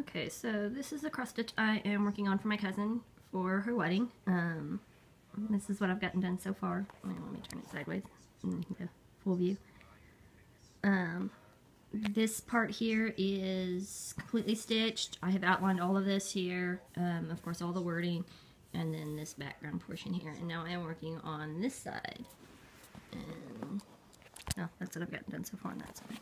Okay, so this is the cross stitch I am working on for my cousin for her wedding. Um, this is what I've gotten done so far. Let me turn it sideways and full view. Um, this part here is completely stitched. I have outlined all of this here, um, of course all the wording, and then this background portion here. And now I am working on this side. And, oh, that's what I've gotten done so far on that side.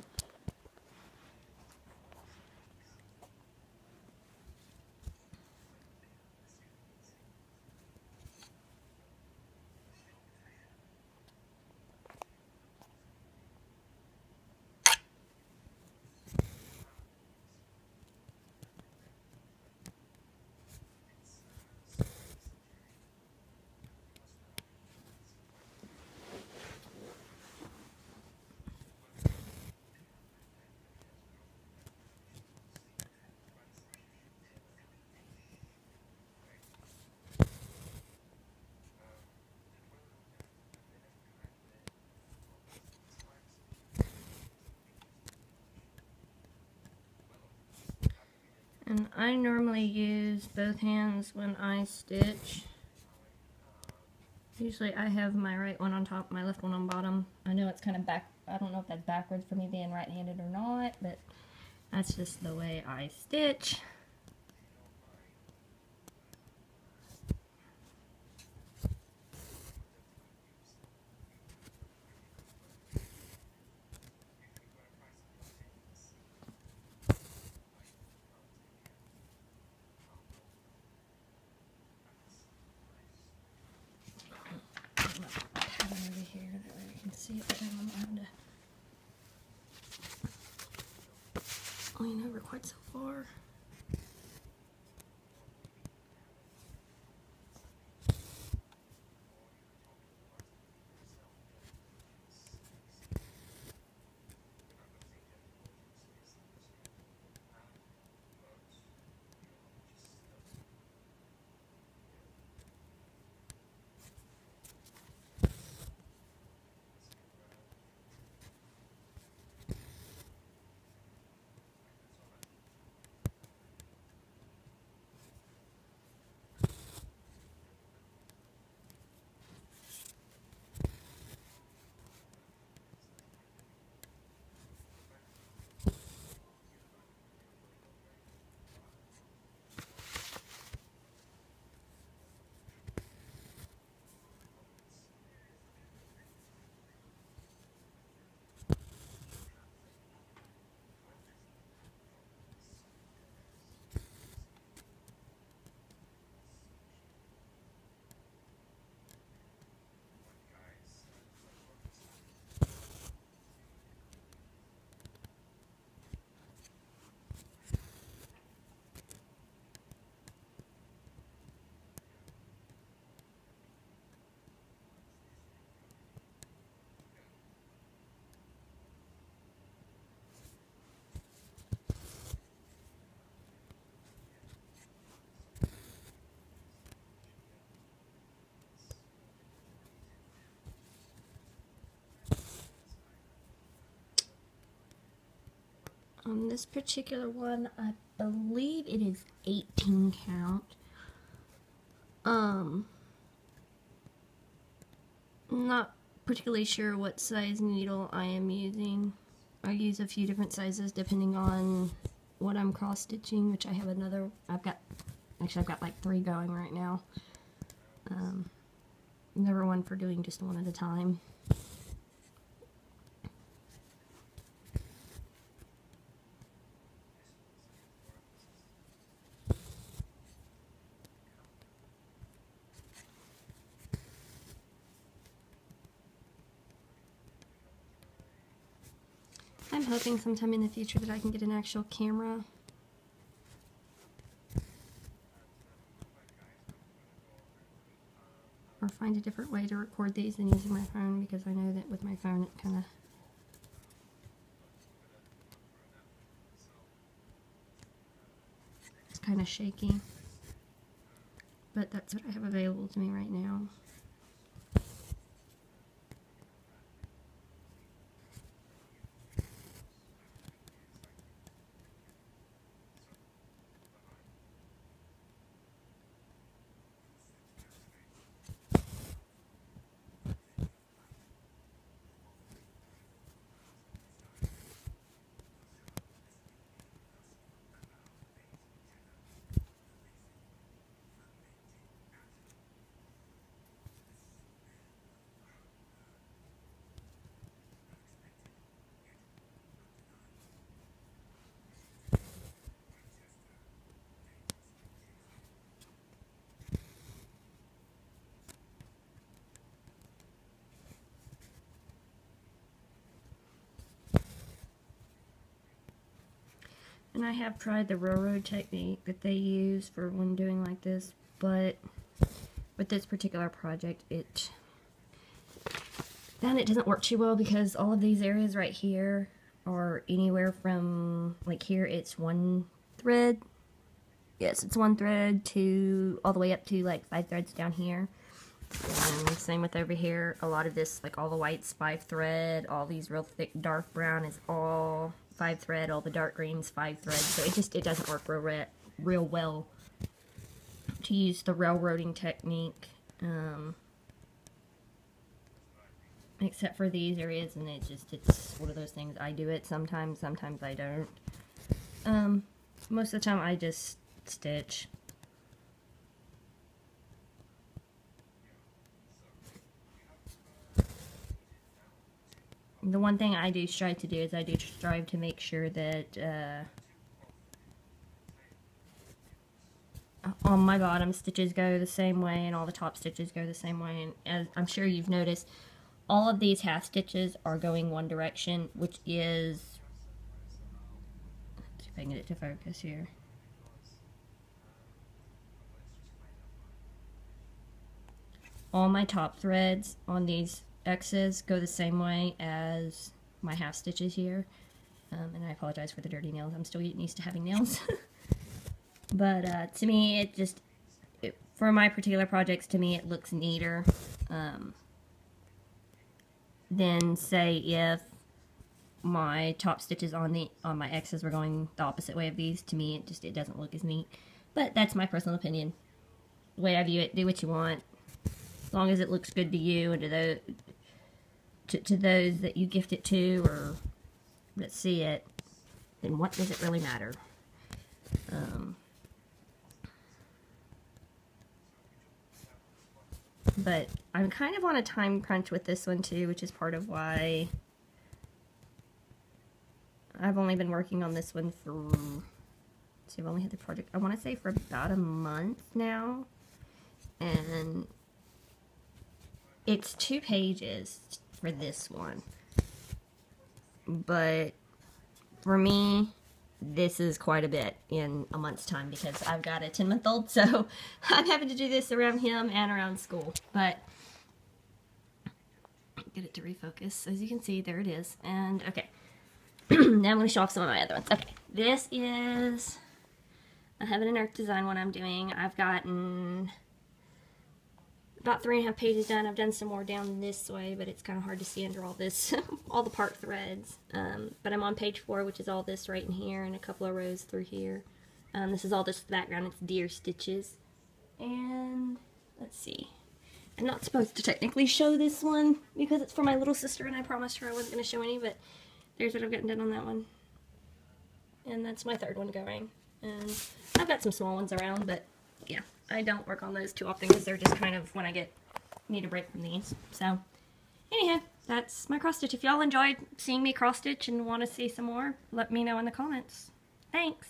And I normally use both hands when I stitch. Usually I have my right one on top, my left one on bottom. I know it's kind of back, I don't know if that's backwards for me being right-handed or not, but that's just the way I stitch. See I'm allowed to lean over quite so far. On this particular one, I believe it is 18 count. Um, not particularly sure what size needle I am using. I use a few different sizes depending on what I'm cross stitching, which I have another, I've got, actually I've got like three going right now. Um, never one for doing just one at a time. I'm hoping sometime in the future that I can get an actual camera. Or find a different way to record these than using my phone because I know that with my phone it kind of it's kind of shaky. But that's what I have available to me right now. And I have tried the railroad technique that they use for when doing like this, but with this particular project, it then it doesn't work too well because all of these areas right here are anywhere from like here it's one thread. Yes it's one thread to all the way up to like five threads down here. And same with over here. A lot of this like all the whites five thread all these real thick dark brown is all five thread all the dark greens five thread so it just it doesn't work real, real well. To use the railroading technique um, except for these areas and it just it's one of those things I do it sometimes sometimes I don't. Um most of the time I just stitch the one thing I do strive to do is I do strive to make sure that uh, on my bottom stitches go the same way and all the top stitches go the same way. And as I'm sure you've noticed all of these half stitches are going one direction which is let's see if I can get it to focus here. All my top threads on these X's go the same way as my half stitches here. Um, and I apologize for the dirty nails. I'm still getting used to having nails. But uh, to me it just it, for my particular projects to me it looks neater um, than say if my top stitches on the on my X's were going the opposite way of these. To me it just it doesn't look as neat. But that's my personal opinion. The way I view it do what you want. As long as it looks good to you and to those to, to those that you gift it to or that see it then what does it really matter um, But I'm kind of on a time crunch with this one too, which is part of why I've only been working on this one for, see, I've only had the project, I want to say for about a month now. And it's two pages for this one. But for me, this is quite a bit in a month's time because I've got a 10 month old, so I'm having to do this around him and around school. But get it to refocus. As you can see, there it is. And okay, now I'm going to show off some of my other ones. Okay, this is a Heaven and Earth design one I'm doing. I've gotten about three and a half pages done. I've done some more down this way, but it's kind of hard to see under all this, all the parked threads. Um, but I'm on page four, which is all this right in here, and a couple of rows through here. Um, this is all this the background. It's deer stitches. And let's see. I'm not supposed to technically show this one because it's for my little sister, and I promised her I wasn't going to show any, but there's what I've gotten done on that one. And that's my third one going. And I've got some small ones around, but yeah. I don't work on those too often because they're just kind of when I get need a break from these. So anyhow, that's my cross stitch. If y'all enjoyed seeing me cross stitch and want to see some more, let me know in the comments. Thanks.